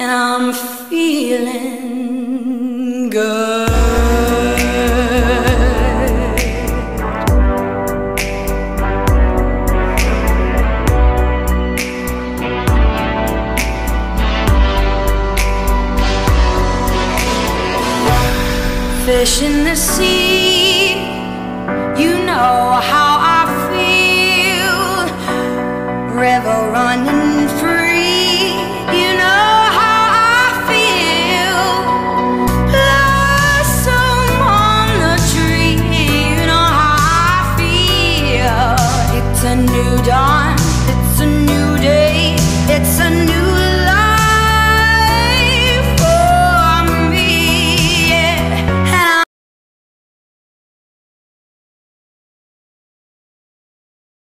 and I'm feeling good. Fish in the sea, you know how I feel. River running free. dawn.